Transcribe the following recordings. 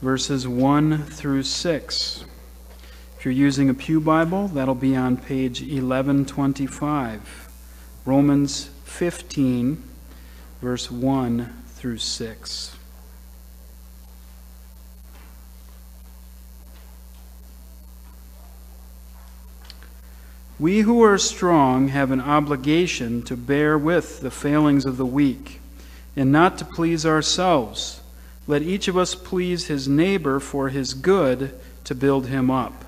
verses 1 through 6. If you're using a Pew Bible, that'll be on page 1125. Romans 15, verse 1 through 6. We who are strong have an obligation to bear with the failings of the weak and not to please ourselves. Let each of us please his neighbor for his good to build him up.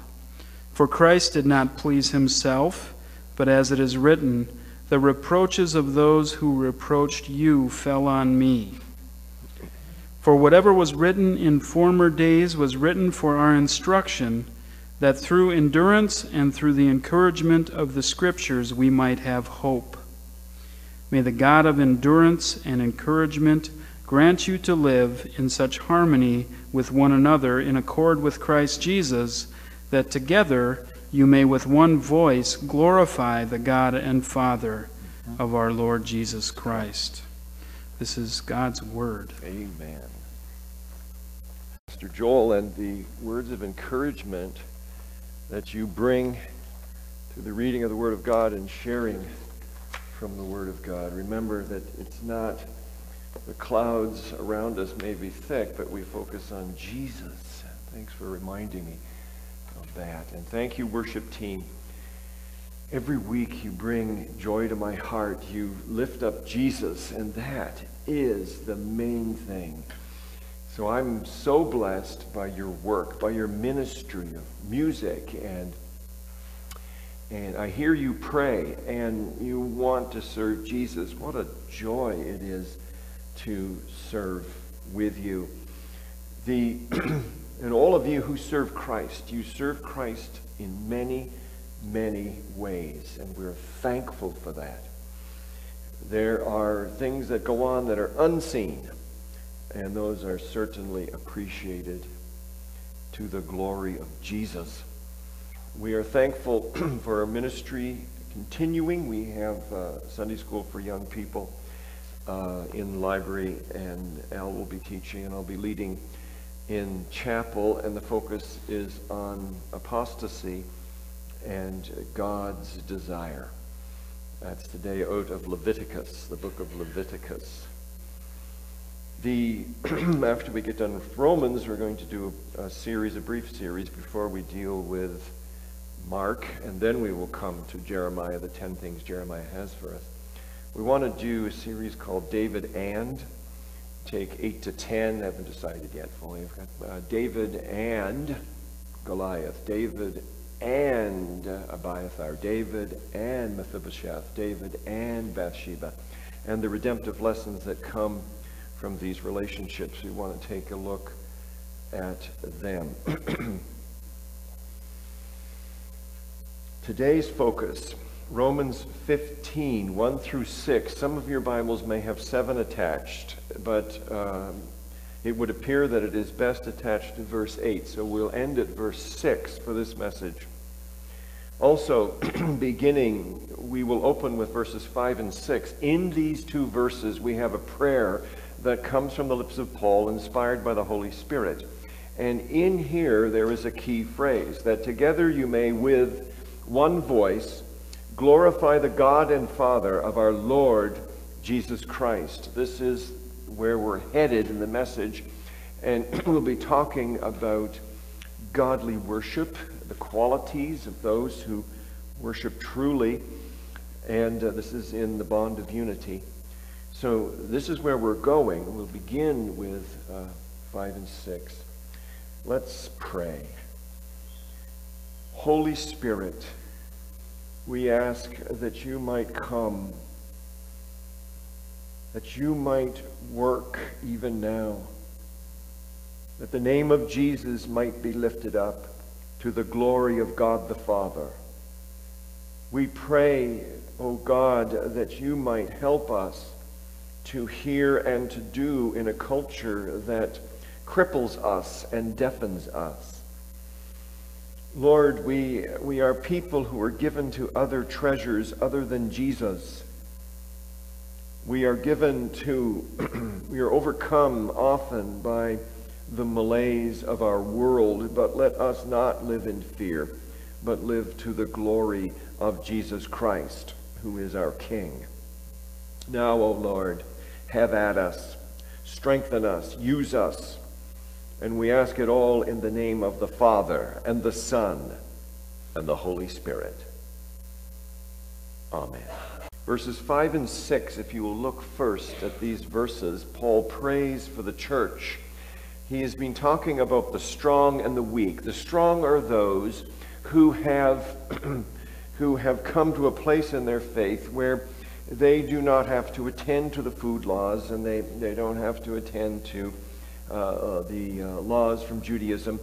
For Christ did not please himself, but as it is written, the reproaches of those who reproached you fell on me. For whatever was written in former days was written for our instruction, that through endurance and through the encouragement of the Scriptures we might have hope. May the God of endurance and encouragement grant you to live in such harmony with one another in accord with Christ Jesus that together you may with one voice glorify the God and Father of our Lord Jesus Christ. This is God's word. Amen. Mr. Joel, and the words of encouragement that you bring through the reading of the Word of God and sharing from the Word of God. Remember that it's not the clouds around us may be thick, but we focus on Jesus. Thanks for reminding me of that. And thank you, worship team. Every week you bring joy to my heart. You lift up Jesus, and that is the main thing. So I'm so blessed by your work, by your ministry of music and and I hear you pray and you want to serve Jesus. What a joy it is to serve with you. The And all of you who serve Christ, you serve Christ in many, many ways, and we're thankful for that. There are things that go on that are unseen, and those are certainly appreciated to the glory of Jesus. We are thankful for our ministry continuing. We have uh, Sunday school for young people uh, in library, and Al will be teaching, and I'll be leading in chapel, and the focus is on apostasy and God's desire. That's today out of Leviticus, the book of Leviticus. The after we get done with Romans, we're going to do a, a series, a brief series, before we deal with Mark, and then we will come to Jeremiah, the ten things Jeremiah has for us. We want to do a series called David and take 8 to 10. I haven't decided yet fully. I've got uh, David and Goliath, David and Abiathar, David and Mephibosheth, David and Bathsheba, and the redemptive lessons that come from these relationships. We want to take a look at them. Today's focus Romans 15, 1 through 6. Some of your Bibles may have 7 attached, but um, it would appear that it is best attached to verse 8. So we'll end at verse 6 for this message. Also, beginning, we will open with verses 5 and 6. In these two verses, we have a prayer that comes from the lips of Paul, inspired by the Holy Spirit. And in here, there is a key phrase that together you may, with one voice, glorify the God and Father of our Lord Jesus Christ. This is where we're headed in the message. And we'll be talking about godly worship, the qualities of those who worship truly. And uh, this is in the bond of unity. So this is where we're going. We'll begin with uh, 5 and 6. Let's pray. Holy Spirit, we ask that you might come, that you might work even now, that the name of Jesus might be lifted up to the glory of God the Father. We pray, O oh God, that you might help us to hear and to do in a culture that cripples us and deafens us. Lord, we, we are people who are given to other treasures other than Jesus. We are given to, we are overcome often by the malaise of our world, but let us not live in fear, but live to the glory of Jesus Christ, who is our King. Now, O Lord, have at us, strengthen us, use us, and we ask it all in the name of the Father, and the Son, and the Holy Spirit. Amen. Verses 5 and 6, if you will look first at these verses, Paul prays for the church. He has been talking about the strong and the weak. The strong are those who have, who have come to a place in their faith where they do not have to attend to the food laws and they, they don't have to attend to the uh, laws from Judaism,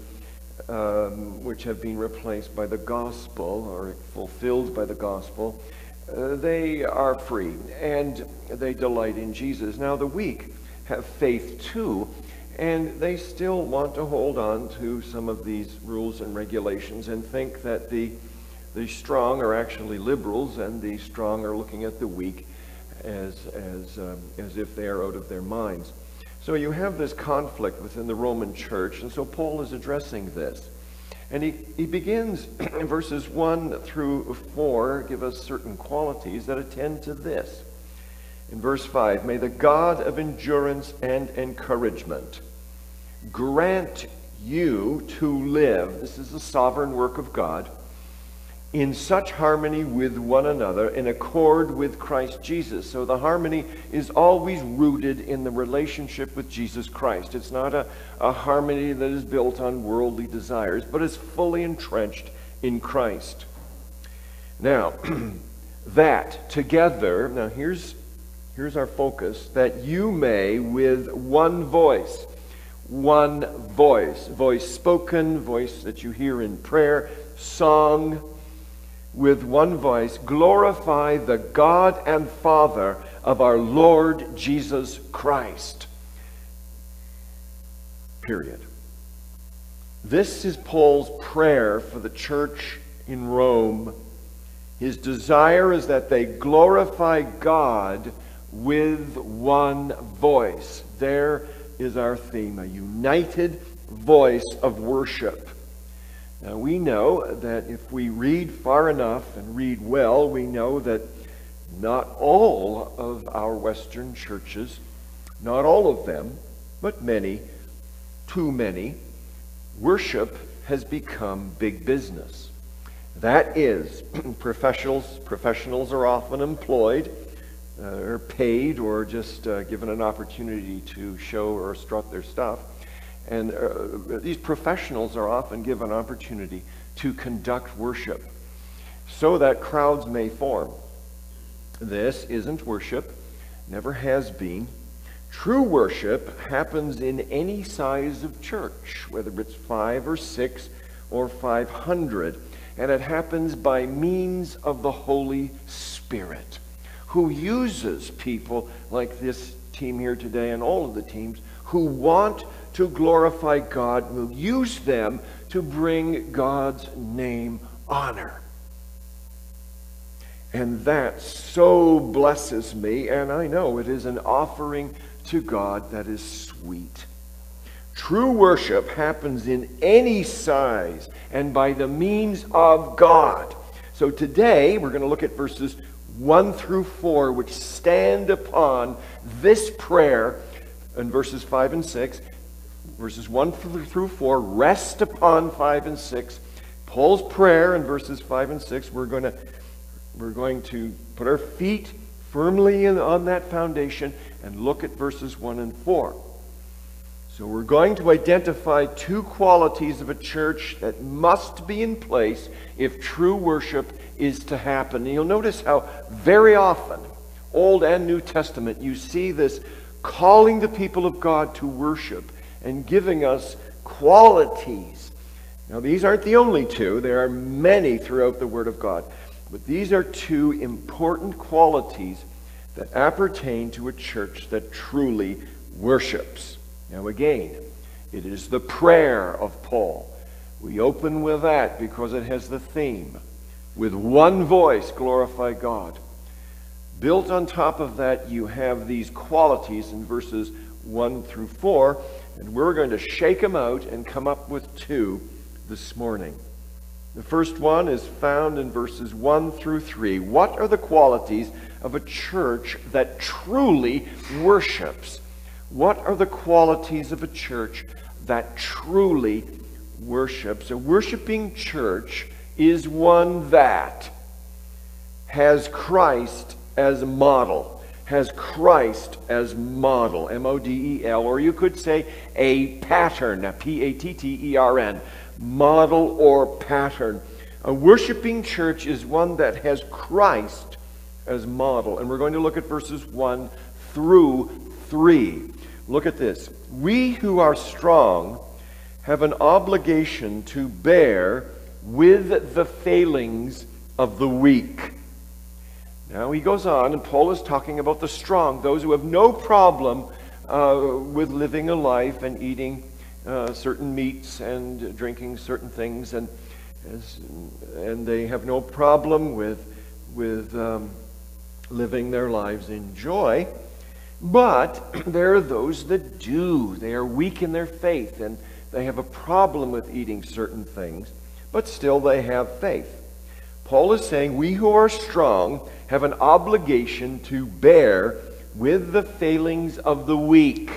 um, which have been replaced by the gospel or fulfilled by the gospel. Uh, they are free and they delight in Jesus. Now, the weak have faith too, and they still want to hold on to some of these rules and regulations and think that the, the strong are actually liberals and the strong are looking at the weak as, as, um, as if they are out of their minds. So you have this conflict within the Roman church, and so Paul is addressing this. And he, he begins in verses 1 through 4, give us certain qualities that attend to this. In verse 5, may the God of endurance and encouragement grant you to live, this is the sovereign work of God, in such harmony with one another, in accord with Christ Jesus. So the harmony is always rooted in the relationship with Jesus Christ. It's not a, a harmony that is built on worldly desires, but is fully entrenched in Christ. Now, that together, now here's, here's our focus, that you may with one voice, one voice, voice spoken, voice that you hear in prayer, song, with one voice glorify the God and Father of our Lord Jesus Christ. Period. This is Paul's prayer for the church in Rome. His desire is that they glorify God with one voice. There is our theme a united voice of worship. Now, we know that if we read far enough and read well, we know that not all of our Western churches, not all of them, but many, too many, worship has become big business. That is, professionals, professionals are often employed, uh, or paid, or just uh, given an opportunity to show or strut their stuff. And uh, these professionals are often given opportunity to conduct worship so that crowds may form. This isn't worship, never has been. True worship happens in any size of church, whether it's five or six or 500. And it happens by means of the Holy Spirit, who uses people like this team here today and all of the teams who want to glorify God will use them to bring God's name honor. And that so blesses me, and I know it is an offering to God that is sweet. True worship happens in any size and by the means of God. So today we're going to look at verses 1 through 4, which stand upon this prayer in verses 5 and 6 verses 1 through 4 rest upon 5 and 6. Paul's prayer in verses 5 and 6, we're going to, we're going to put our feet firmly in, on that foundation and look at verses 1 and 4. So we're going to identify two qualities of a church that must be in place if true worship is to happen. And you'll notice how very often, Old and New Testament, you see this calling the people of God to worship and giving us qualities. Now, these aren't the only two, there are many throughout the Word of God. But these are two important qualities that appertain to a church that truly worships. Now, again, it is the prayer of Paul. We open with that because it has the theme with one voice glorify God. Built on top of that, you have these qualities in verses 1 through 4 And we're going to shake them out and come up with two this morning. The first one is found in verses 1 through 3. What are the qualities of a church that truly worships? What are the qualities of a church that truly worships? A worshiping church is one that has Christ as model, has Christ as model, M O D E L, or you could say a pattern, P A T T E R N, model or pattern. A worshiping church is one that has Christ as model. And we're going to look at verses 1 through 3. Look at this. We who are strong have an obligation to bear with the failings of the weak. Now he goes on, and Paul is talking about the strong, those who have no problem uh, with living a life and eating uh, certain meats and drinking certain things, and, as, and they have no problem with, with um, living their lives in joy. But there are those that do. They are weak in their faith and they have a problem with eating certain things, but still they have faith. Paul is saying we who are strong have an obligation to bear with the failings of the weak.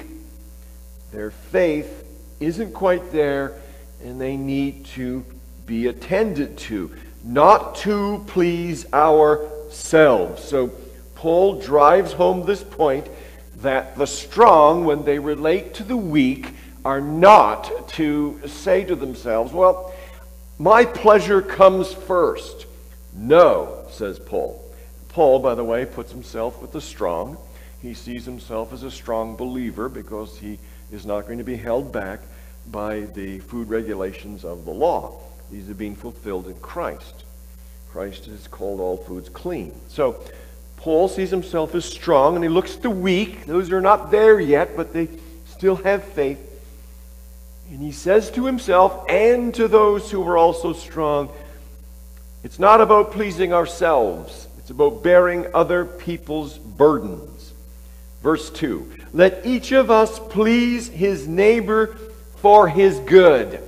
Their faith isn't quite there and they need to be attended to, not to please ourselves. So Paul drives home this point that the strong, when they relate to the weak, are not to say to themselves, Well, my pleasure comes first. No, says Paul. Paul, by the way, puts himself with the strong. He sees himself as a strong believer because he is not going to be held back by the food regulations of the law. These are being fulfilled in Christ. Christ has called all foods clean. So Paul sees himself as strong, and he looks at the weak. Those are not there yet, but they still have faith. And he says to himself and to those who are also strong, it's not about pleasing ourselves, it's about bearing other people's burdens. Verse 2 Let each of us please his neighbor for his good.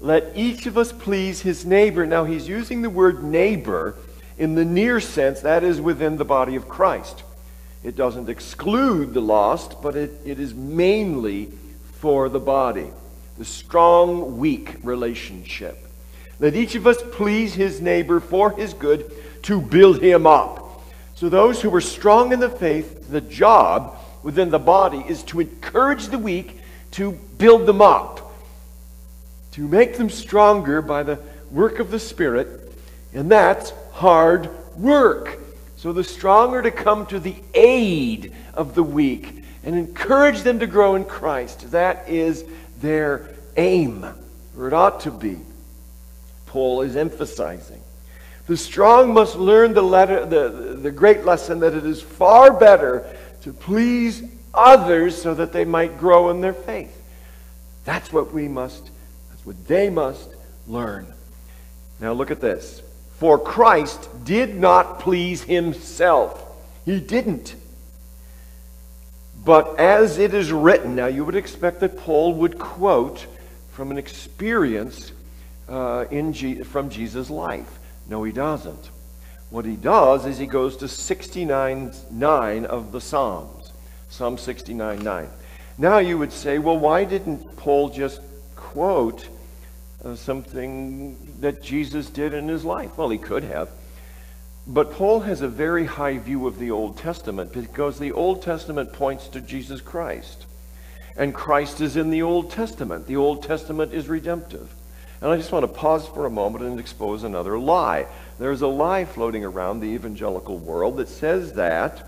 Let each of us please his neighbor. Now, he's using the word neighbor in the near sense, that is within the body of Christ. It doesn't exclude the lost, but it, it is mainly for the body. The strong weak relationship. Let each of us please his neighbor for his good to build him up. So, those who are strong in the faith, the job within the body is to encourage the weak to build them up, to make them stronger by the work of the Spirit. And that's hard work. So the strong are to come to the aid of the weak and encourage them to grow in Christ. That is their aim, or it ought to be. Paul is emphasizing. The strong must learn the, letter, the, the great lesson that it is far better to please others so that they might grow in their faith. That's what we must, that's what they must learn. Now look at this. For Christ did not please himself. He didn't. But as it is written, now you would expect that Paul would quote from an experience uh, in from Jesus' life. No, he doesn't. What he does is he goes to 69 9 of the Psalms. Psalm 69 9. Now you would say, well, why didn't Paul just quote uh, something that Jesus did in his life. Well, he could have. But Paul has a very high view of the Old Testament because the Old Testament points to Jesus Christ. And Christ is in the Old Testament. The Old Testament is redemptive. And I just want to pause for a moment and expose another lie. There's a lie floating around the evangelical world that says that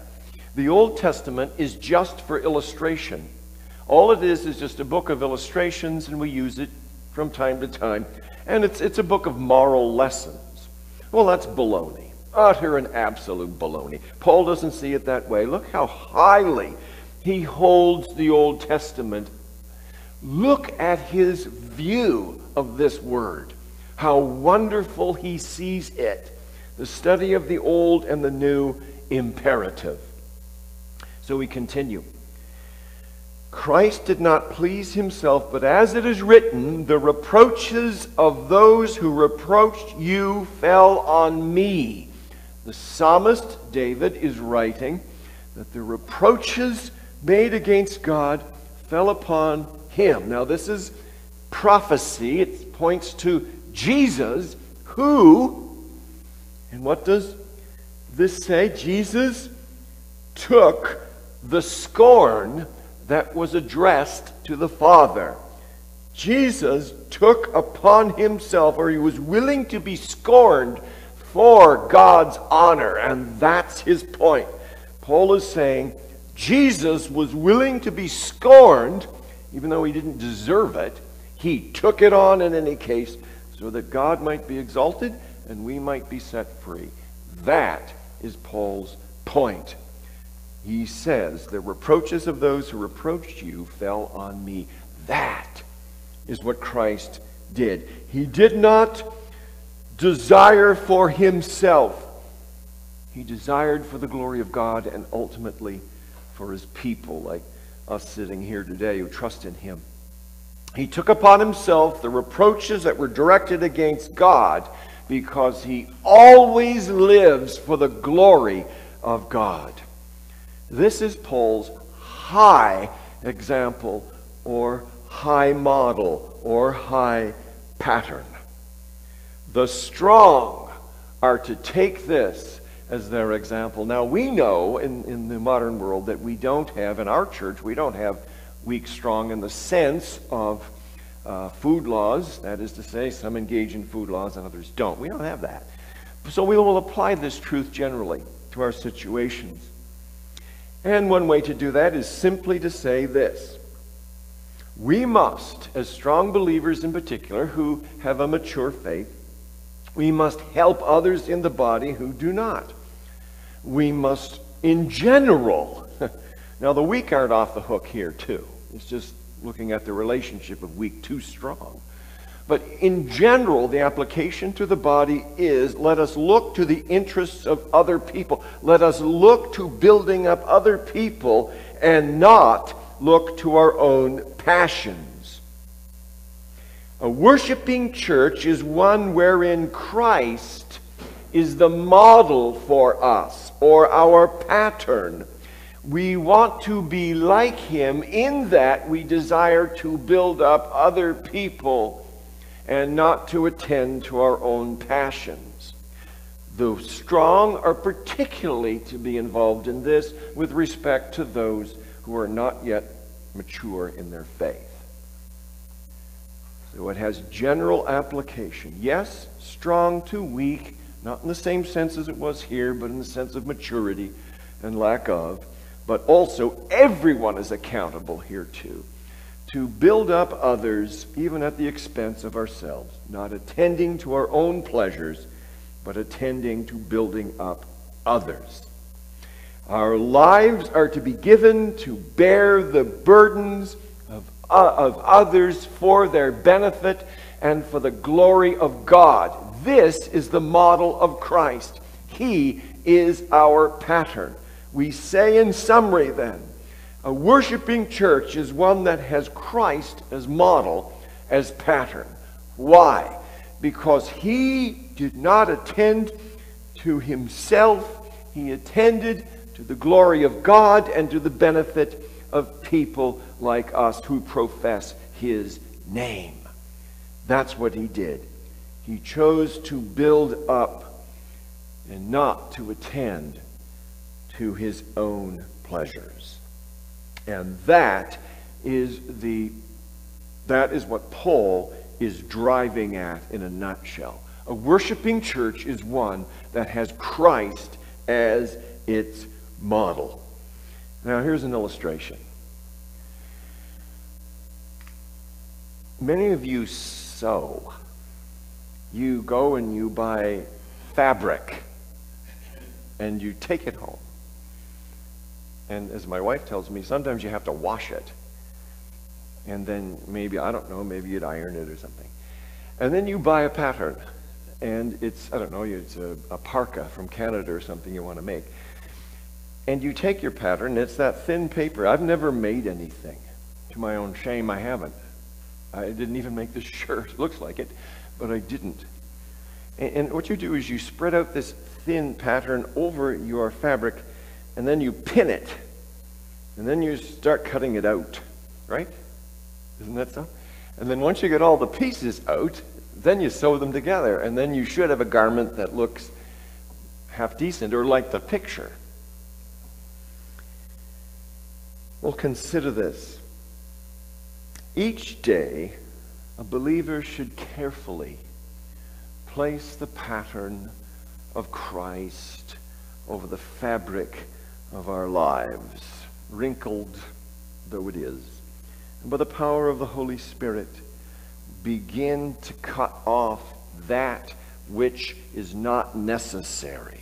the Old Testament is just for illustration. All it is is just a book of illustrations, and we use it from time to time. And it's, it's a book of moral lessons. Well, that's baloney. Utter and absolute baloney. Paul doesn't see it that way. Look how highly he holds the Old Testament. Look at his view of this word. How wonderful he sees it. The study of the Old and the New imperative. So we continue. Christ did not please himself, but as it is written, the reproaches of those who reproached you fell on me. The psalmist David is writing that the reproaches made against God fell upon him. Now, this is prophecy, it points to Jesus, who, and what does this say? Jesus took the scorn that was addressed to the Father. Jesus took upon himself, or he was willing to be scorned for God's honor. And that's his point. Paul is saying Jesus was willing to be scorned, even though he didn't deserve it. He took it on in any case so that God might be exalted and we might be set free. That is Paul's point he says, The reproaches of those who reproached you fell on me. That is what Christ did. He did not desire for himself, he desired for the glory of God and ultimately for his people, like us sitting here today who trust in him. He took upon himself the reproaches that were directed against God because he always lives for the glory of God. This is Paul's high example or high model or high pattern. The strong are to take this as their example. Now, we know in, in the modern world that we don't have, in our church, we don't have weak, strong in the sense of uh, food laws. That is to say, some engage in food laws and others don't. We don't have that. So we will apply this truth generally to our situations. And one way to do that is simply to say this. We must, as strong believers in particular, who have a mature faith, we must help others in the body who do not. We must, in general, now the weak aren't off the hook here, too. It's just looking at the relationship of weak to strong. But in general, the application to the body is let us look to the interests of other people. Let us look to building up other people and not look to our own passions. A worshiping church is one wherein Christ is the model for us or our pattern. We want to be like him in that we desire to build up other people and not to attend to our own passions. The strong are particularly to be involved in this with respect to those who are not yet mature in their faith. So it has general application. Yes, strong to weak, not in the same sense as it was here, but in the sense of maturity and lack of. But also, everyone is accountable here too to build up others even at the expense of ourselves, not attending to our own pleasures, but attending to building up others. Our lives are to be given to bear the burdens of, uh, of others for their benefit and for the glory of God. This is the model of Christ. He is our pattern. We say in summary then, a worshiping church is one that has Christ as model, as pattern. Why? Because he did not attend to himself, he attended to the glory of God and to the benefit of people like us who profess his name. That's what he did. He chose to build up and not to attend to his own pleasures. And that is the that is what Paul is driving at in a nutshell. A worshiping church is one that has Christ as its model. Now, here's an illustration. Many of you sew. You go and you buy fabric and you take it home. And as my wife tells me, sometimes you have to wash it. And then maybe, I don't know, maybe you'd iron it or something. And then you buy a pattern. And it's, I don't know, it's a, a parka from Canada or something you want to make. And you take your pattern, it's that thin paper. I've never made anything. To my own shame, I haven't. I didn't even make this shirt. Looks like it, but I didn't. And, and what you do is you spread out this thin pattern over your fabric, and then you pin it. And then you start cutting it out, right? Isn't that so? And then once you get all the pieces out, then you sew them together, and then you should have a garment that looks half decent or like the picture. Well, consider this. Each day, a believer should carefully place the pattern of Christ over the fabric of our lives, wrinkled though it is. And by the power of the Holy Spirit, begin to cut off that which is not necessary.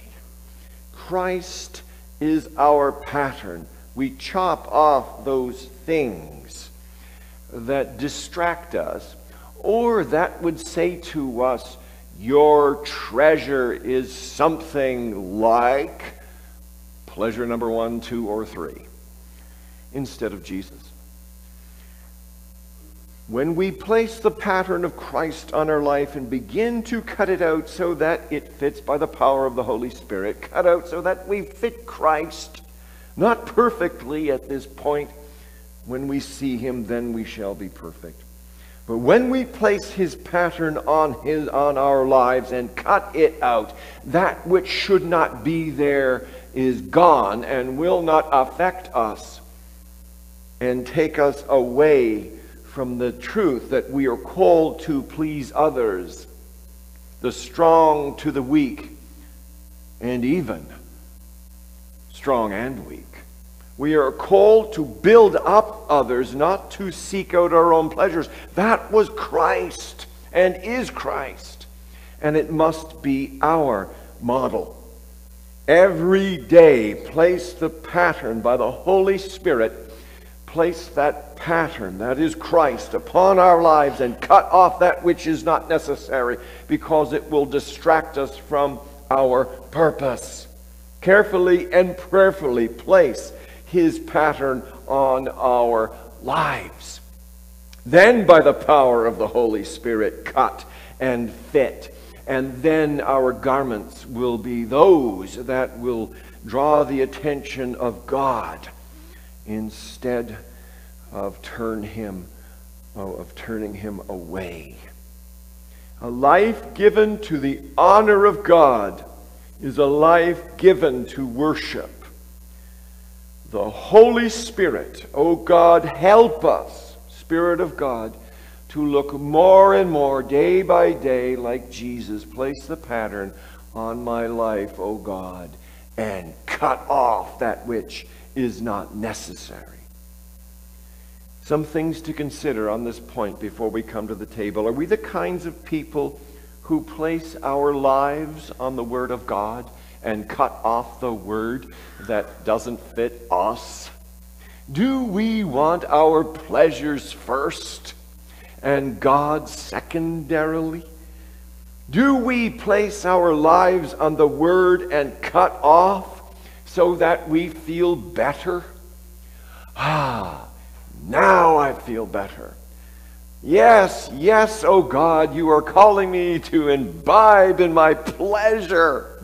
Christ is our pattern. We chop off those things that distract us, or that would say to us, Your treasure is something like pleasure number one, two, or three, instead of Jesus. When we place the pattern of Christ on our life and begin to cut it out so that it fits by the power of the Holy Spirit, cut out so that we fit Christ, not perfectly at this point. When we see him, then we shall be perfect. But when we place his pattern on his on our lives and cut it out, that which should not be there is gone and will not affect us and take us away from the truth that we are called to please others, the strong to the weak, and even strong and weak. We are called to build up others, not to seek out our own pleasures. That was Christ and is Christ, and it must be our model. Every day, place the pattern by the Holy Spirit place that pattern, that is Christ, upon our lives and cut off that which is not necessary because it will distract us from our purpose. Carefully and prayerfully place his pattern on our lives. Then, by the power of the Holy Spirit, cut and fit. And then our garments will be those that will draw the attention of God instead of turn him oh, of turning him away. A life given to the honor of God is a life given to worship. The Holy Spirit, O oh God, help us, Spirit of God, to look more and more day by day like Jesus. Place the pattern on my life, O God, and cut off that which is not necessary. Some things to consider on this point before we come to the table. Are we the kinds of people who place our lives on the Word of God and cut off the Word that doesn't fit us? Do we want our pleasures first and God secondarily? Do we place our lives on the Word and cut off so that we feel better? Ah, now I feel better. Yes, yes, oh God, you are calling me to imbibe in my pleasure.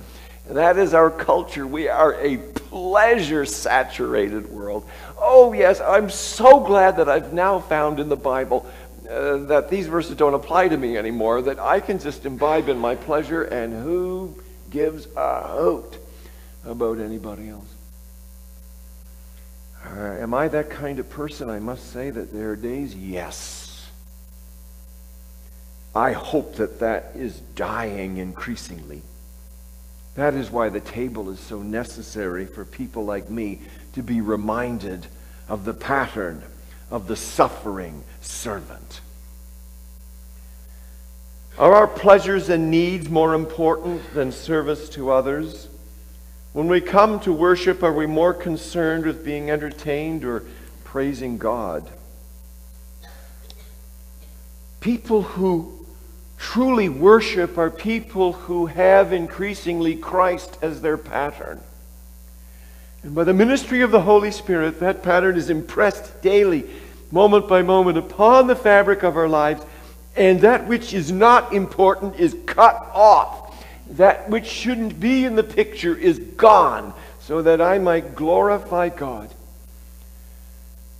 That is our culture. We are a pleasure saturated world. Oh, yes, I'm so glad that I've now found in the Bible uh, that these verses don't apply to me anymore, that I can just imbibe in my pleasure, and who gives a hoot about anybody else. Uh, am I that kind of person? I must say that there are days, yes. I hope that that is dying increasingly. That is why the table is so necessary for people like me to be reminded of the pattern of the suffering servant. Are our pleasures and needs more important than service to others? When we come to worship, are we more concerned with being entertained or praising God? People who truly worship are people who have increasingly Christ as their pattern. And by the ministry of the Holy Spirit, that pattern is impressed daily moment by moment upon the fabric of our lives, and that which is not important is cut off. That which shouldn't be in the picture is gone, so that I might glorify God.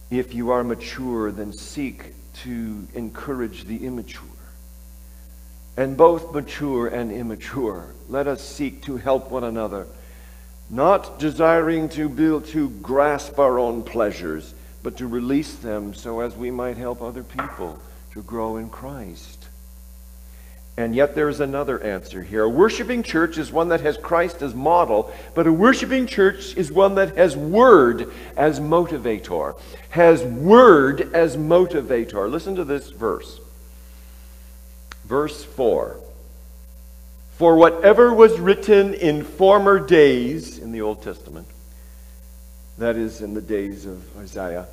If you are mature, then seek to encourage the immature. And both mature and immature, let us seek to help one another, not desiring to build to grasp our own pleasures, but to release them so as we might help other people to grow in Christ. And yet there is another answer here. A worshiping church is one that has Christ as model, but a worshiping church is one that has word as motivator. Has word as motivator. Listen to this verse. Verse 4. For whatever was written in former days in the Old Testament, that is, in the days of Isaiah,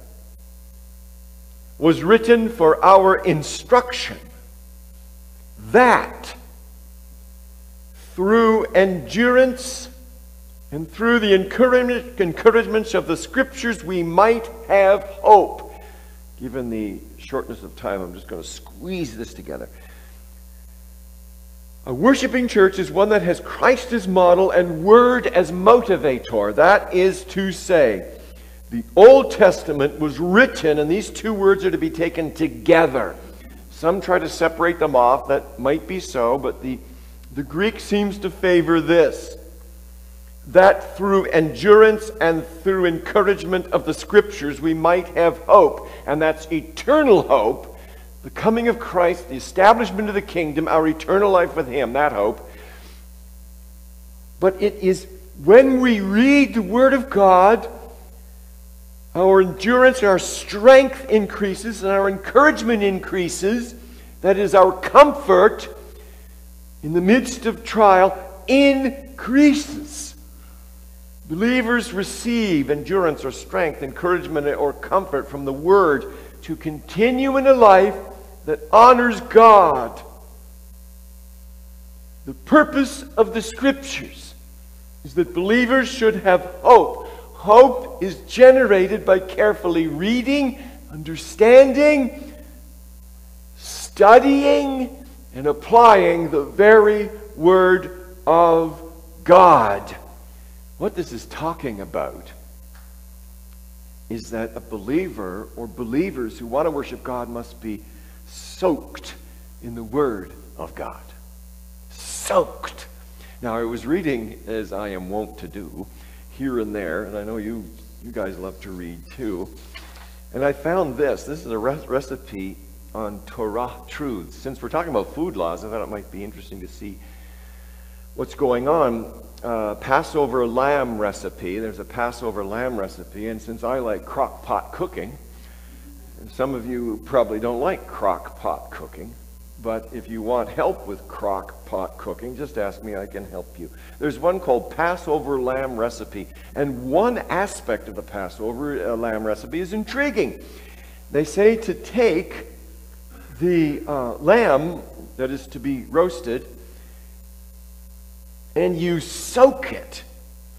was written for our instruction that through endurance and through the encouragements of the scriptures we might have hope. Given the shortness of time, I'm just going to squeeze this together. A worshiping church is one that has Christ as model and word as motivator. That is to say, the Old Testament was written, and these two words are to be taken together. Some try to separate them off. That might be so, but the, the Greek seems to favor this that through endurance and through encouragement of the scriptures we might have hope. And that's eternal hope, the coming of Christ, the establishment of the kingdom, our eternal life with Him, that hope. But it is when we read the Word of God our endurance, and our strength increases, and our encouragement increases. That is, our comfort in the midst of trial increases. Believers receive endurance or strength, encouragement or comfort from the Word to continue in a life that honors God. The purpose of the Scriptures is that believers should have hope Hope is generated by carefully reading, understanding, studying, and applying the very Word of God. What this is talking about is that a believer or believers who want to worship God must be soaked in the Word of God. Soaked. Now, I was reading, as I am wont to do, here and there, and I know you, you guys love to read too. And I found this. This is a re- recipe on Torah truths. Since we're talking about food laws, I thought it might be interesting to see what's going on. Uh, Passover lamb recipe. There's a Passover lamb recipe, and since I like crock pot cooking, some of you probably don't like crock pot cooking. But if you want help with crock pot cooking, just ask me, I can help you. There's one called Passover lamb recipe. And one aspect of the Passover uh, lamb recipe is intriguing. They say to take the uh, lamb that is to be roasted and you soak it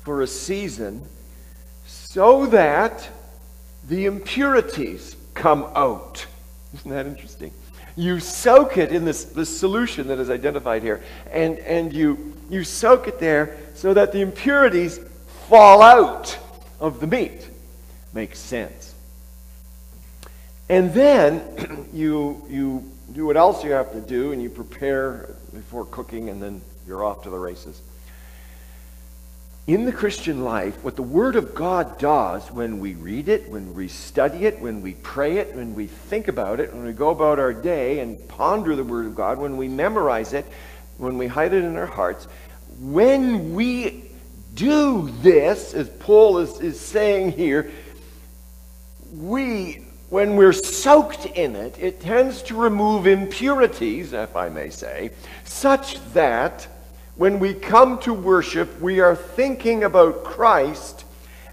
for a season so that the impurities come out. Isn't that interesting? You soak it in this, this solution that is identified here, and, and you, you soak it there so that the impurities fall out of the meat. Makes sense. And then you, you do what else you have to do, and you prepare before cooking, and then you're off to the races in the Christian life, what the Word of God does when we read it, when we study it, when we pray it, when we think about it, when we go about our day and ponder the Word of God, when we memorize it, when we hide it in our hearts, when we do this, as Paul is, is saying here, we, when we're soaked in it, it tends to remove impurities, if I may say, such that when we come to worship, we are thinking about Christ,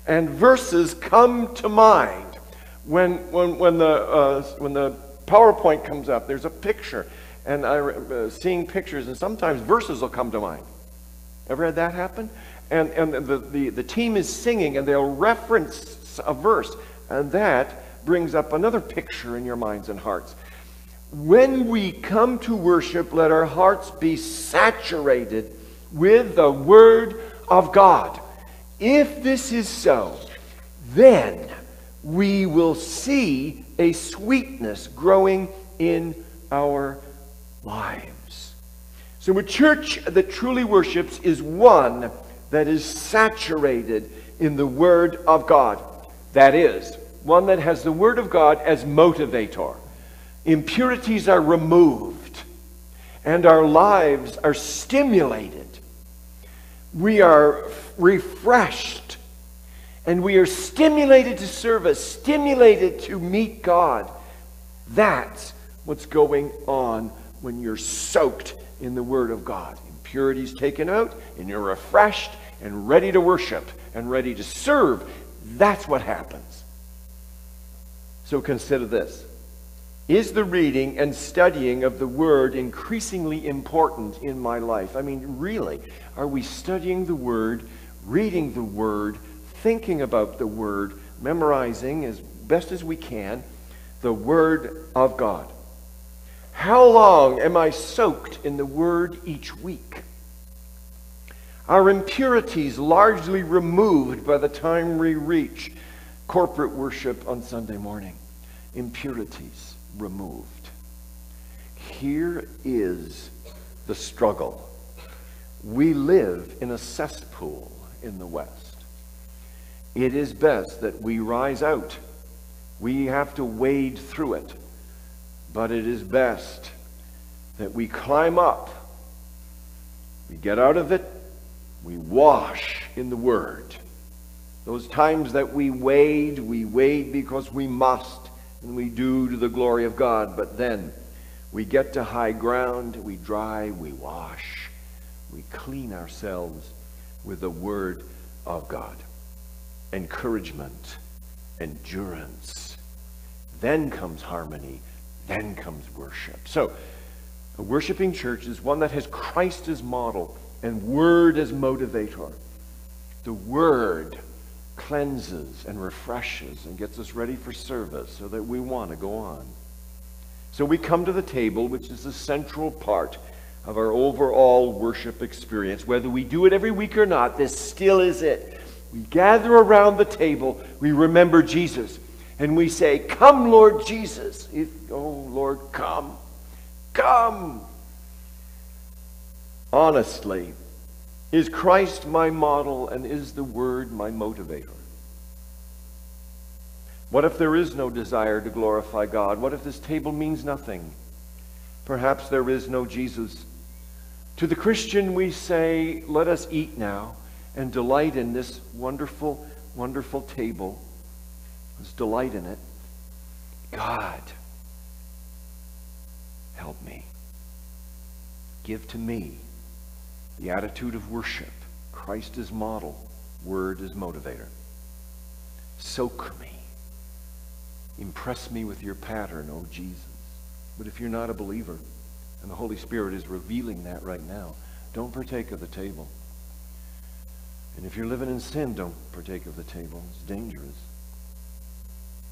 and verses come to mind. When, when, when, the, uh, when the PowerPoint comes up, there's a picture, and I uh, seeing pictures, and sometimes verses will come to mind. Ever had that happen? And, and the, the, the team is singing, and they'll reference a verse, and that brings up another picture in your minds and hearts. When we come to worship, let our hearts be saturated with the Word of God. If this is so, then we will see a sweetness growing in our lives. So, a church that truly worships is one that is saturated in the Word of God. That is, one that has the Word of God as motivator. Impurities are removed, and our lives are stimulated. We are refreshed, and we are stimulated to service, stimulated to meet God. That's what's going on when you're soaked in the Word of God. Impurities taken out, and you're refreshed and ready to worship and ready to serve. That's what happens. So consider this. Is the reading and studying of the Word increasingly important in my life? I mean, really, are we studying the Word, reading the Word, thinking about the Word, memorizing as best as we can the Word of God? How long am I soaked in the Word each week? Are impurities largely removed by the time we reach corporate worship on Sunday morning? Impurities removed. Here is the struggle. We live in a cesspool in the West. It is best that we rise out. We have to wade through it. But it is best that we climb up, we get out of it, we wash in the Word. Those times that we wade, we wade because we must, and we do to the glory of God. But then we get to high ground, we dry, we wash, we clean ourselves with the Word of God. Encouragement, endurance. Then comes harmony then comes worship. So, a worshiping church is one that has Christ as model and Word as motivator. The Word cleanses and refreshes and gets us ready for service so that we want to go on. So we come to the table, which is the central part of our overall worship experience. Whether we do it every week or not, this still is it. We gather around the table, we remember Jesus and we say, Come, Lord Jesus. If, oh, Lord, come. Come. Honestly, is Christ my model and is the Word my motivator? What if there is no desire to glorify God? What if this table means nothing? Perhaps there is no Jesus. To the Christian, we say, Let us eat now and delight in this wonderful, wonderful table Let's delight in it. God, help me. Give to me the attitude of worship. Christ is model, word is motivator. Soak me. Impress me with your pattern, oh Jesus. But if you're not a believer, and the Holy Spirit is revealing that right now, don't partake of the table. And if you're living in sin, don't partake of the table. It's dangerous.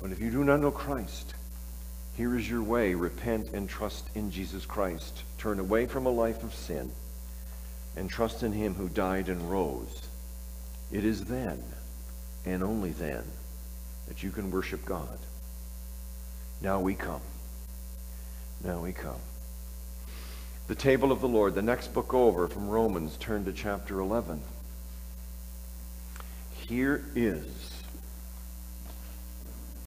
But if you do not know Christ, here is your way. Repent and trust in Jesus Christ. Turn away from a life of sin and trust in him who died and rose. It is then, and only then, that you can worship God. Now we come. Now we come. The table of the Lord, the next book over from Romans, turn to chapter 11. Here is